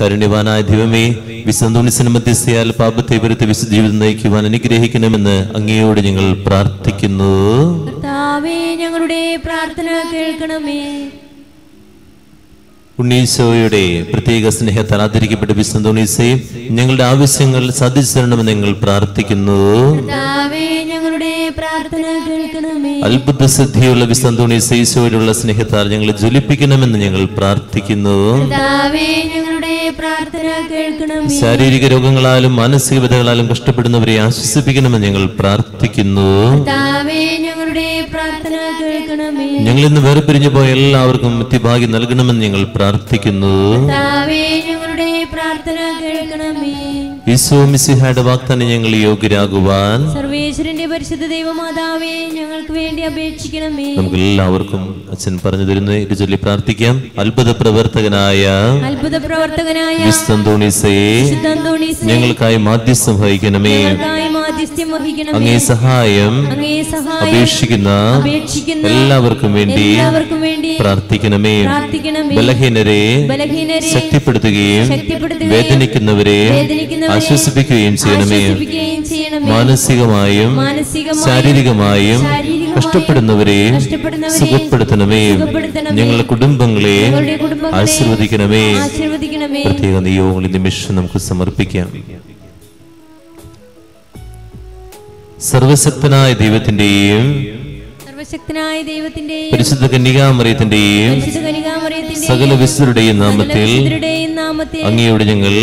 കരുണ്യവാനായ ദൈവമേ വിസന്തോണിസിന് മധ്യസ്ഥയാൽ പാപത്തെ വരുത്തി വിശുദ്ധ ജീവിതം നയിക്കുവാൻ അനുഗ്രഹിക്കണമെന്ന് അങ്ങയോട് ഞങ്ങൾ പ്രാർത്ഥിക്കുന്നു. ഞങ്ങളുടെ പ്രാർത്ഥന കേൾക്കണമേ. ഉണ്ണീശോയുടെ പ്രത്യേക സ്നേഹത്താൽ ആദരിക്കപ്പെട്ട വിസന്തോണീസയെ ഞങ്ങളുടെ ആവശ്യങ്ങൾ സാധിച്ചു നിങ്ങൾ ഞങ്ങൾ പ്രാർത്ഥിക്കുന്നു. അത്ഭുത സിദ്ധിയുള്ള വിസന്തോണീസ ഈശോയിലുള്ള സ്നേഹത്താൽ ഞങ്ങളെ ജ്വലിപ്പിക്കണമെന്ന് ഞങ്ങൾ പ്രാർത്ഥിക്കുന്നു. ശാരീരിക രോഗങ്ങളാലും മാനസിക വിധകളാലും കഷ്ടപ്പെടുന്നവരെ ആശ്വസിപ്പിക്കണമെന്ന് ഞങ്ങൾ പ്രാർത്ഥിക്കുന്നു. ഞങ്ങൾ ഇന്ന് വേർപിരിഞ്ഞു പോയ എല്ലാവർക്കും മുത്തിഭാഗ്യം നൽകണമെന്ന് ഞങ്ങൾ പ്രാർത്ഥിക്കുന്നു. ഞങ്ങളുടെ പ്രാർത്ഥന കേൾക്കണമേ. ഈശോ മിസിഹായുടെ വാഗ്ദാനം ഞങ്ങൾ യോഗ്യരാകുവാൻ സർവേശ്വരന്റെ പരിശുദ്ധ ദൈവമാതാവേ ഞങ്ങൾക്ക് വേണ്ടി അപേക്ഷിക്കണമേ. നമുക്ക് എല്ലാവർക്കും അച്ഛൻ പറഞ്ഞു തരുന്ന ഇത് ചൊല്ലി പ്രാർത്ഥിക്കാം. അത്ഭുത പ്രവർത്തകനായ അത്ഭുത പ്രവർത്തകനായ ഞങ്ങൾക്കായി മാധ്യസ്ഥം വഹിക്കണമേ. അങ്ങേ സഹായം അപേക്ഷിക്കുന്ന എല്ലാവർക്കും വേണ്ടി പ്രാർത്ഥിക്കണമേ. ബലഹീനരെ ശക്തിപ്പെടുത്തുകയും വേദനിക്കുന്നവരെ ആശ്വസിപ്പിക്കുകയും ചെയ്യണമേ. മാനസികമായും ശാരീരികമായും കഷ്ടപ്പെടുന്നവരെയും കഷ്ടപ്പെടുന്നവരെ സുഖപ്പെടുത്തണമേ. ഞങ്ങളുടെ കുടുംബങ്ങളെ ആശീർവദിക്കണമേ. ആശീർവദിക്കണമേ. പ്രത്യേക നിയോഗങ്ങളിൽ നിമിഷം നമുക്ക് സമർപ്പിക്കാം. സർവശക്തനായ ദൈവത്തിന്റെയും സർവശക്തനായ ദൈവത്തിന്റെയും പരിശുദ്ധ കന്യകാമറിയത്തിന്റെയും സകല വിശുദ്ധരുടെയും നാമത്തിൽ അങ്ങയോട് ഞങ്ങൾ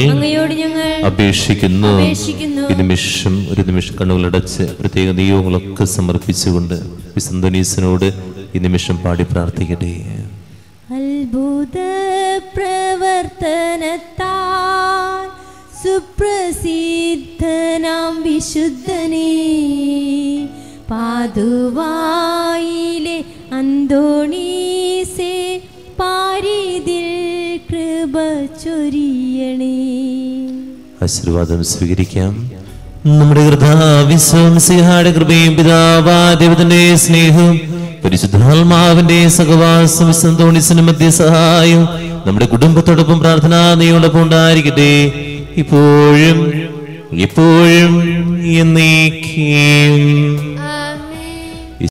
അപേക്ഷിക്കുന്നു. ഈ നിമിഷം ഒരു നിമിഷം കണ്ണുകളടച്ച് പ്രത്യേക നിയോഗങ്ങളൊക്കെ സമർപ്പിച്ചുകൊണ്ട് വിസന്തനീസിനോട് ഈ നിമിഷം പാടി പ്രാർത്ഥിക്കട്ടെ. അത്ഭുത പ്രവർത്തനത്താൽ സുപ്രസിദ്ധനാം വിശുദ്ധനേ പാതുവായിലെ അന്തോണീസേ പാരിതിൽ കൃപ ചൊരിയണേ. ആശീർവാദം സ്വീകരിക്കാം. നമ്മുടെ കൃതാവിശ്വംസിഹാടെ കൃപയും പിതാവാ ദൈവത്തിന്റെ സ്നേഹവും പരിശുദ്ധാത്മാവിന്റെ സഹവാസം സന്തോണിസിന് മധ്യ സഹായം നമ്മുടെ കുടുംബത്തോടൊപ്പം പ്രാർത്ഥന നീയോടൊപ്പം ഉണ്ടായിരിക്കട്ടെ. ഇപ്പോഴും ഇപ്പോഴും എന്നേക്കും.